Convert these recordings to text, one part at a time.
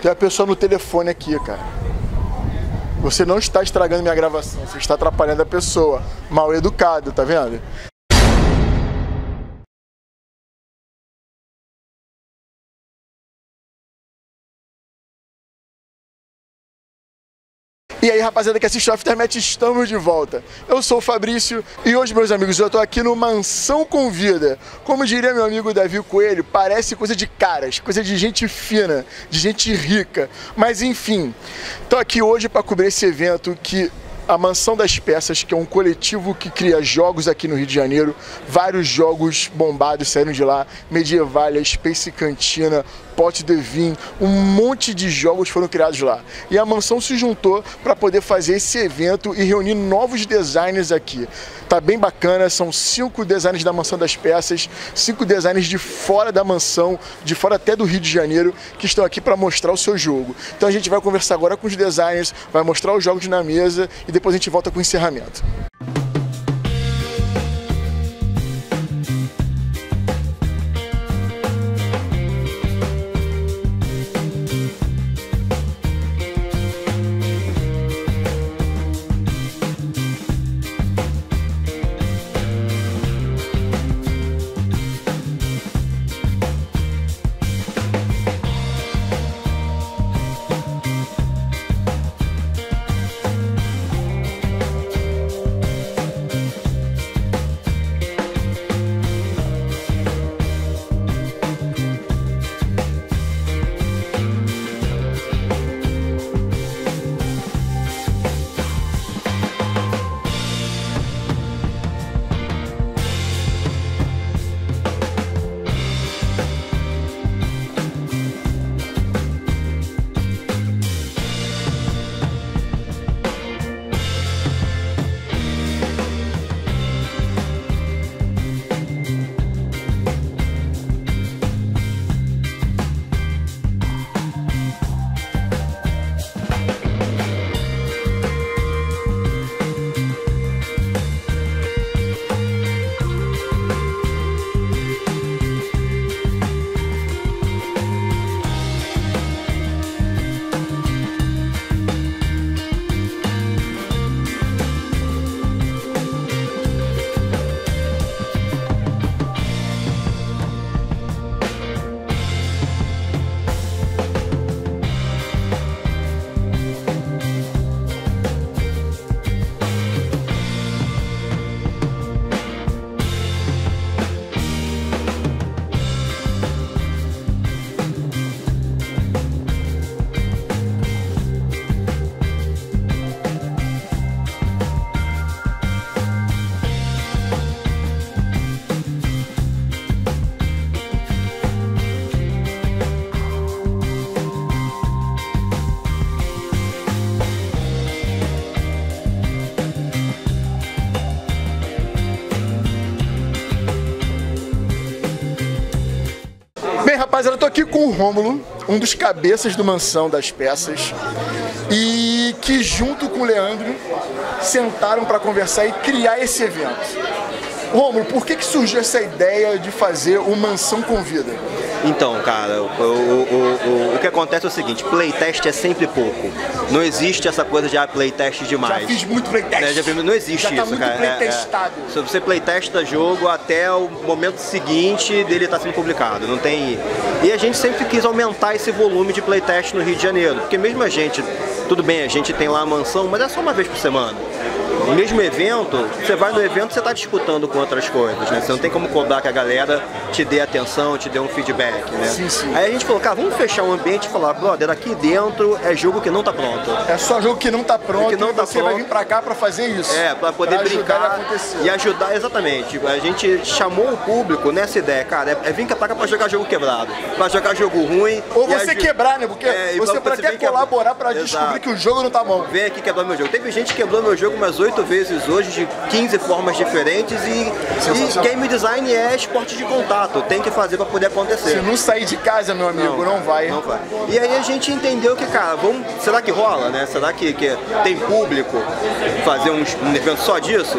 Tem a pessoa no telefone aqui, cara. Você não está estragando minha gravação, você está atrapalhando a pessoa. Mal educado, tá vendo? E aí, rapaziada que assiste o Aftermath, estamos de volta. Eu sou o Fabrício e hoje, meus amigos, eu tô aqui no Mansão Convida. Como diria meu amigo Davi Coelho, parece coisa de caras, coisa de gente fina, de gente rica. Mas enfim, tô aqui hoje para cobrir esse evento que a Mansão das Peças, que é um coletivo que cria jogos aqui no Rio de Janeiro. Vários jogos bombados saíram de lá. Medievalia, Space Cantina, Pot de Vin, um monte de jogos foram criados lá. E a mansão se juntou para poder fazer esse evento e reunir novos designers aqui. Tá bem bacana, são cinco designers da Mansão das Peças, cinco designers de fora da mansão, de fora até do Rio de Janeiro, que estão aqui para mostrar o seu jogo. Então a gente vai conversar agora com os designers, vai mostrar os jogos na mesa e depois a gente volta com o encerramento. Rapaziada, eu tô aqui com o Rômulo, um dos cabeças do Mansão das Peças, e que junto com o Leandro sentaram para conversar e criar esse evento. Rômulo, por que, que surgiu essa ideia de fazer o Mansão Convida? Então, cara, o, o, o, o, que acontece é o seguinte, playtest é sempre pouco. Não existe essa coisa de ah, playtest demais. Já fiz muito playtest. Né? Já fiz, não existe Já tá isso, muito cara. playtestado. É, é, se você playtesta jogo até o momento seguinte dele estar tá sendo publicado. Não tem. E a gente sempre quis aumentar esse volume de playtest no Rio de Janeiro. Porque mesmo a gente, tudo bem, a gente tem lá a mansão, mas é só uma vez por semana mesmo evento, você vai no evento você está disputando com outras coisas, né? Você não tem como cobrar que a galera te dê atenção, te dê um feedback, né? Sim, sim. Aí a gente falou, cara, vamos fechar o ambiente e falar, brother, aqui dentro é jogo que não tá pronto. É só jogo que não tá pronto que não e tá você pronto. vai vir pra cá pra fazer isso. É, pra poder Pra brincar e ajudar, exatamente. A gente chamou o público nessa ideia, cara, é, é vir pra cá pra jogar jogo quebrado, pra jogar jogo ruim. Ou você quebrar, né? Porque É, você pra pra quer é- colaborar pra Exato. descobrir que o jogo não tá bom. Vem aqui quebrar meu jogo. Teve gente que quebrou meu jogo umas oito oito vezes hoje de 15 formas diferentes e, e game design é esporte de contato, tem que fazer para poder acontecer. Se não sair de casa, meu amigo, não, não, vai. Não vai. E aí a gente entendeu que, cara, vamos, será que rola, né? Será que, que tem público fazer um, um evento só disso?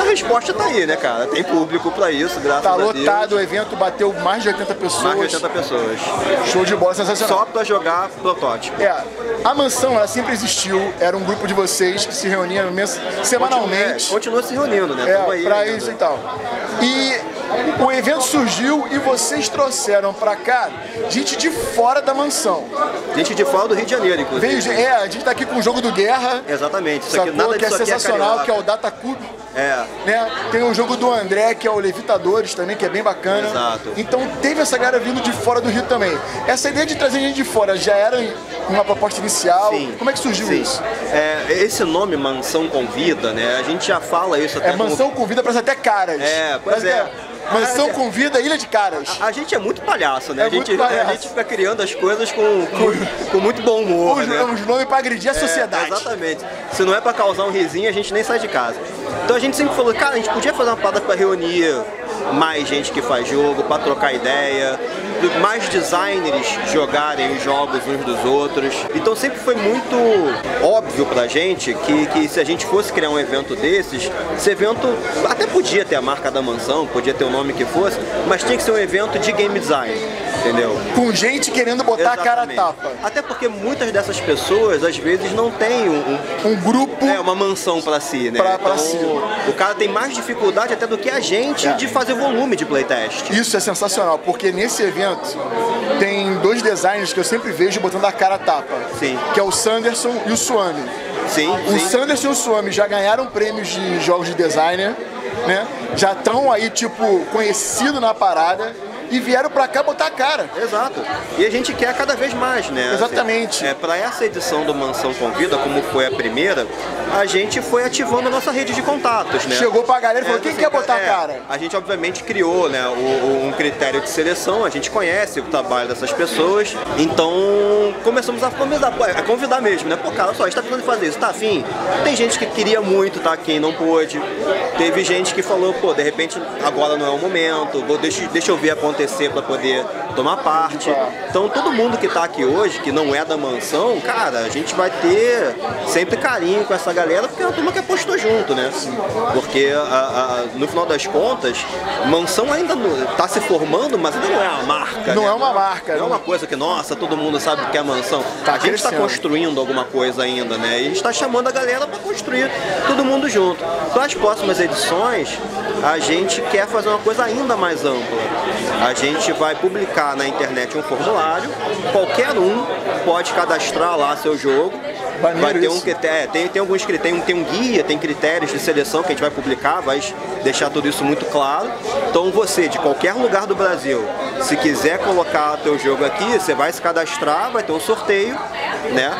A resposta tá aí, né, cara? Tem público para isso, graças tá a Deus. Tá lotado, o evento bateu mais de 80 pessoas. Mais de 80 pessoas. Show de bola, sensacional. Só para jogar protótipo. É, a mansão, ela sempre existiu, era um grupo de vocês que se reuniam semanalmente. Continua, continua se reunindo, né? É, aí, pra isso e tal. E o evento surgiu e vocês trouxeram pra cá gente de fora da mansão. Gente de fora do Rio de Janeiro, inclusive. Veio, é, a gente tá aqui com o jogo do Guerra. Exatamente. Isso aqui, nada que é sensacional, é que é o Data Cube. É. Né? Tem o jogo do André, que é o Levitadores também, que é bem bacana. Exato. Então teve essa galera vindo de fora do Rio também. Essa ideia de trazer gente de fora já era uma proposta inicial? Sim. Como é que surgiu Sim. isso? É, esse nome Mansão Convida, né? A gente já fala isso até É Mansão como... Convida, parece até caras. É, pois parece é. Mansão Convida, Ilha de Caras. A, a, gente é muito palhaço, né? É a, gente, muito palhaço. a gente fica criando as coisas com, com, com muito bom humor. Os, né? os nomes pra agredir a É, sociedade. exatamente. Se não é pra causar um risinho, a gente nem sai de casa. Então a gente sempre falou, cara, a gente podia fazer uma parada pra reunir mais gente que faz jogo, pra trocar ideia, mais designers jogarem os jogos uns dos outros. Então sempre foi muito óbvio pra gente que, que se a gente fosse criar um evento desses, esse evento até podia ter a marca da mansão, podia ter o nome que fosse, mas tinha que ser um evento de game design, entendeu? Com gente querendo botar a cara a Exatamente. tapa. Até porque muitas dessas pessoas, às vezes, não têm um, um- Um grupo. é, uma mansão pra si, né? Pra- pra si. O cara tem mais dificuldade até do que a gente É. de fazer volume de playtest. Isso é sensacional, porque nesse evento tem dois designers que eu sempre vejo botando a cara a tapa. Sim. Que é o Sanderson e o Suami. Sim, O sim. Sanderson e o Suami já ganharam prêmios de jogos de designer, né? Já estão aí, tipo, conhecidos na parada e vieram pra cá botar a cara. Exato. E a gente quer cada vez mais, né? Exatamente. É, para essa edição do Mansão Convida, como foi a primeira, a gente foi ativando a nossa rede de contatos, né? Chegou pra galera e falou, quem assim, quer botar a é, cara? A gente obviamente criou né, o- um critério de seleção, a gente conhece o trabalho dessas pessoas, então começamos a convidar, a convidar mesmo, né? Pô, cara, só, a gente tá tentando fazer isso, tá afim? Tem gente que queria muito, tá? Quem não pôde. Teve gente que falou, pô, de repente agora não é o momento, vou, deixa, deixa eu ver acontecer pra poder tomar parte. Então todo mundo que tá aqui hoje, que não é da mansão, cara, a gente vai ter sempre carinho com essa galera, porque é uma turma que apostou junto, né? Porque a- a- no final das contas, mansão ainda não- tá se formando, mas ainda não é uma marca. Não né? é uma marca, Não é não. uma coisa que, nossa, todo mundo sabe o que é mansão. Tá a gente está construindo alguma coisa ainda, né? E a gente está chamando a galera para construir todo mundo junto. Para as próximas edições, a gente quer fazer uma coisa ainda mais ampla. A gente vai publicar na internet um formulário, qualquer um pode cadastrar lá seu jogo. Vai ter um é, tem, tem alguns cri- tem, tem um guia, tem critérios de seleção que a gente vai publicar, vai deixar tudo isso muito claro. Então você, de qualquer lugar do Brasil, se quiser colocar teu jogo aqui, você vai se cadastrar, vai ter um sorteio, né?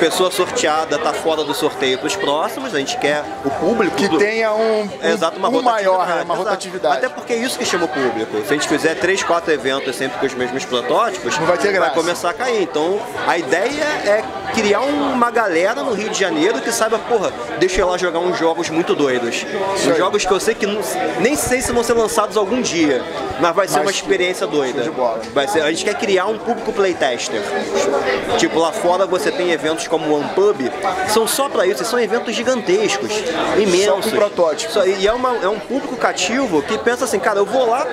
Pessoa sorteada tá fora do sorteio para os próximos, a gente quer o público Que do- tenha um, um, Exato, uma um maior, né? uma exato. rotatividade. Até porque é isso que chama o público. Se a gente fizer três, quatro eventos sempre com os mesmos protótipos, Não vai ter graça. começar a cair. Então, a ideia é criar uma galera no Rio de Janeiro que saiba, porra, deixa eu ir lá jogar uns jogos muito doidos. Uns jogos que eu sei que não- nem sei se vão ser lançados algum dia, mas vai ser Mas uma experiência doida. Vai ser, a gente quer criar um público playtester. Tipo, lá fora você tem eventos como o que são só pra isso, são eventos gigantescos, imensos. com protótipo. Só- e é, uma- é um público cativo que pensa assim, cara, eu vou lá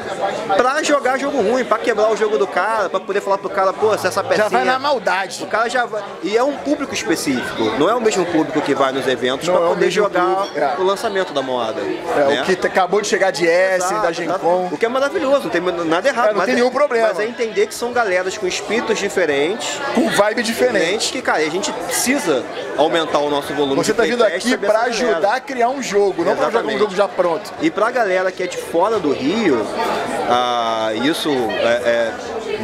pra jogar jogo ruim, pra quebrar o jogo do cara, pra poder falar pro cara, pô, se essa pecinha... Já vai na maldade. O cara já vai. E é um público específico. Não é o mesmo público que vai nos eventos pra é poder jogar público, é. o lançamento da moda. É, né? O que acabou de chegar de Essen, Exato, da exato. Gencom. O que é maravilhoso, não tem nada errado. É, não tem nenhum problema. Mas é entender que são galeras com espíritos diferentes, Com vibe diferente. que, cara, a gente precisa aumentar o nosso volume Você de tá vindo aqui galera. ajudar a criar um jogo, não pra jogar um jogo já pronto. E pra galera que é de fora do Rio, ah, isso é, é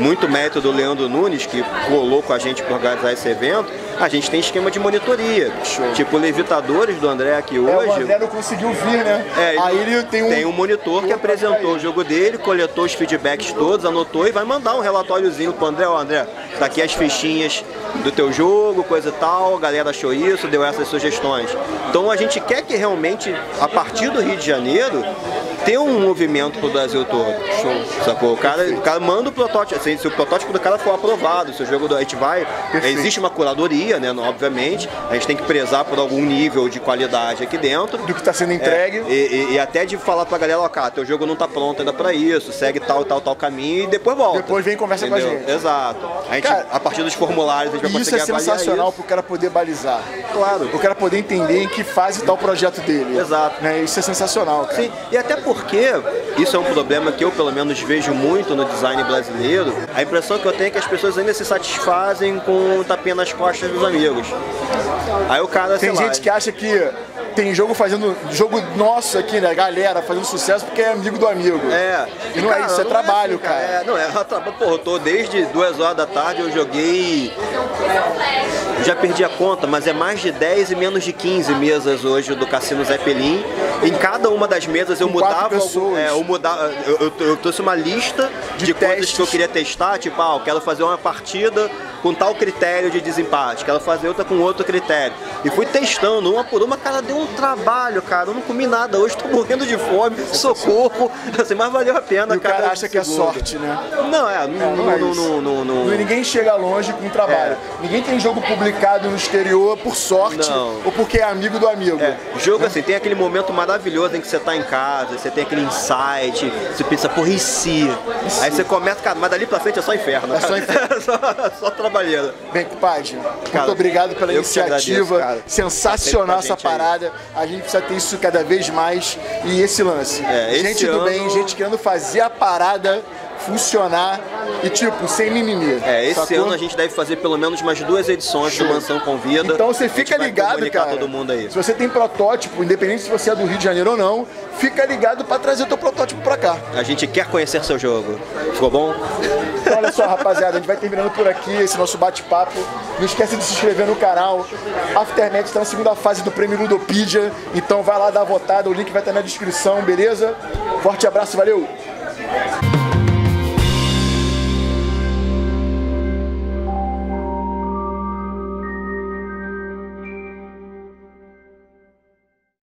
muito mérito do Leandro Nunes, que colou com a gente para organizar esse evento. A gente tem esquema de monitoria. Tipo, levitadores do André aqui É, o hoje. André não conseguiu vir, né? É, Aí ele tem um... monitor que apresentou o jogo dele, coletou os feedbacks todos, anotou e vai mandar um relatóriozinho pro André. Ó, André, tá aqui as fichinhas do teu jogo, coisa e tal, a galera achou isso, deu essas sugestões. Então a gente quer que realmente, a partir do Rio de Janeiro, ter um movimento pro Brasil todo. Show. Sacou? O cara, o cara manda o protótipo, assim, se o protótipo do cara for aprovado, se o jogo do, a gente vai. Perfeito. Existe uma curadoria, né? Obviamente. A gente tem que prezar por algum nível de qualidade aqui dentro. Do que está sendo entregue. É, e, e- e até de falar pra galera, ó, cara, teu jogo não tá pronto ainda pra isso, segue tal, tal, tal caminho e depois volta. Depois vem e conversa com a Entendeu? gente. Exato. A gente, Cara, a partir dos formulários, a gente vai isso é conseguir avaliar sensacional isso. para o cara poder balizar. Claro. O cara poder entender em que fase está o projeto dele. Exato. Né? Isso é sensacional, cara. Sim, e até porque isso é um problema que eu pelo menos vejo muito no design brasileiro. A impressão que eu tenho é que as pessoas ainda se satisfazem com o tapinha nas costas dos amigos. Aí o cara, Tem sei lá, gente que acha que tem jogo fazendo. Jogo nosso aqui, né? Galera fazendo sucesso porque é amigo do amigo. É. E não é isso, é trabalho, cara. É, não é trabalho. Pô, eu tô desde duas horas da tarde, eu joguei. Já perdi a conta, mas é mais de 10 e menos de 15 mesas hoje do Cassino Zeppelin. Em cada uma das mesas eu Com mudava. algum- é, eu, mudava eu, eu- eu trouxe uma lista de, De coisas testes. que eu queria testar, tipo, ah, eu quero fazer uma partida com tal critério de desempate, quero fazer outra com outro critério. E fui testando uma por uma, cara, deu um trabalho, cara. Eu não comi nada hoje, tô morrendo de fome, socorro. Assim, mas valeu a pena, E o cara acha que é sorte, né? Não, é, não, não é não, não, não, Ninguém chega longe com trabalho. Ninguém tem jogo publicado no exterior por sorte ou porque é amigo do amigo. É, jogo assim, tem aquele momento maravilhoso em que você tá em casa, você tem aquele insight, você pensa, porra, e se? Aí você começa, cara, mas dali pra frente é só inferno. É só cara. inferno. só, só trabalheira. Bem, compadre, muito obrigado pela iniciativa. agradeço. Sensacional Tá sempre essa com a gente aí. parada. A gente precisa ter isso cada vez mais. E esse lance. É, esse gente do ano- bem, gente querendo fazer a parada funcionar e, tipo, sem mimimi. É, esse sacou? ano a gente deve fazer pelo menos umas duas edições do Mansão Convida. Então você fica ligado, cara. todo mundo aí. Se você tem protótipo, independente se você é do Rio de Janeiro ou não, fica ligado pra trazer o teu protótipo pra cá. A gente quer conhecer seu jogo. Ficou bom? Então, olha só, rapaziada, a gente vai terminando por aqui esse nosso bate-papo. Não esquece de se inscrever no canal. Afternet está na segunda fase do Prêmio Ludopedia, então vai lá dar a votada, o link vai estar na descrição, beleza? Forte abraço, valeu!